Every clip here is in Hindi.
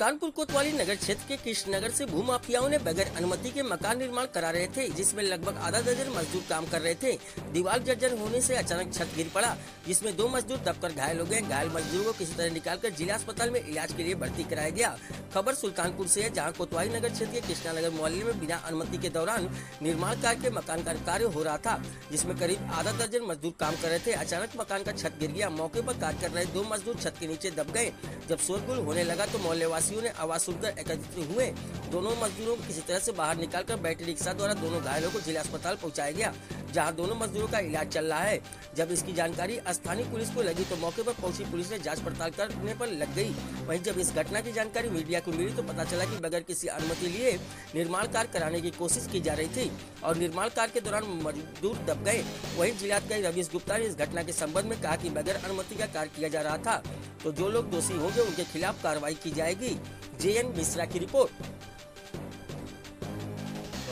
सुल्तानपुर कोतवाली नगर क्षेत्र के कृष्ण नगर से भूमाफियाओं ने बगैर अनुमति के मकान निर्माण करा रहे थे, जिसमें लगभग आधा दर्जन मजदूर काम कर रहे थे। दीवार जर्जर होने से अचानक छत गिर पड़ा, जिसमें दो मजदूर दबकर घायल हो गए। घायल मजदूरों को किसी तरह निकालकर जिला अस्पताल में इलाज के लिए भर्ती कराया गया। खबर सुल्तानपुर से है, जहाँ कोतवाली नगर क्षेत्र के कृष्णा नगर मोहल्ले में बिना अनुमति के दौरान निर्माण कार्य के मकान का कार्य हो रहा था, जिसमें करीब आधा दर्जन मजदूर काम कर रहे थे। अचानक मकान का छत गिर गया। मौके पर कार्य कर रहे दो मजदूर छत के नीचे दब गए। जब शोरगुल होने लगा तो मोहल्ले वासियों ने आवाज़ सुनकर एकत्रित हुए। दोनों मजदूरों को किसी तरह से बाहर निकालकर बैटरी रिक्शा द्वारा दोनों घायलों को जिला अस्पताल पहुँचाया गया, जहाँ दोनों मजदूरों का इलाज चल रहा है। जब इसकी जानकारी स्थानीय पुलिस को लगी तो मौके पर पहुँची पुलिस ने जाँच पड़ताल करने पर लग गई। वहीं जब इस घटना की जानकारी मीडिया को मिली तो पता चला कि बगैर किसी अनुमति लिए निर्माण कार्य कराने की कोशिश की जा रही थी और निर्माण कार्य के दौरान मजदूर दब गए। वहीं जिलाधिकारी रवीश गुप्ता ने इस घटना के संबंध में कहा कि बगैर अनुमति का कार्य किया जा रहा था। तो जो लोग दोषी होंगे उनके खिलाफ कार्रवाई की जाएगी। जे एन मिश्रा की रिपोर्ट।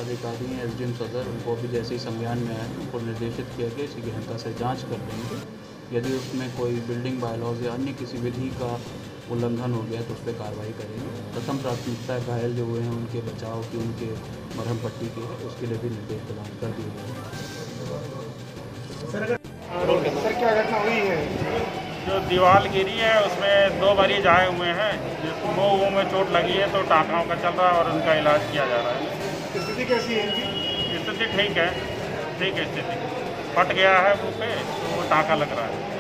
अधिकारी हैं एस डी एम सदर उनको अभी जैसे ही संज्ञान में आए उनको निर्देशित किया गया इसी गहनता से जाँच कर देंगे यदि उसमें कोई बिल्डिंग बायलॉज या अन्य किसी विधि का उल्लंघन हो गया तो उस पर कार्रवाई करेंगे। प्रथम प्राथमिकता घायल जो हुए हैं उनके बचाव की उनके मरहम पट्टी के उसके लिए भी निर्देश प्रदान कर दिए गए सर क्या घटना हुई है? जो दीवार गिरी है उसमें दो मरीज़ आए हुए हैं। जिसको मुँह में चोट लगी है तो टाँकाओं का चल रहा है और उनका इलाज किया जा रहा है। स्थिति कैसी है इनकी? स्थिति ठीक है ठीक है स्थिति। फट गया है मुँह पे तो वो टाँका लग रहा है।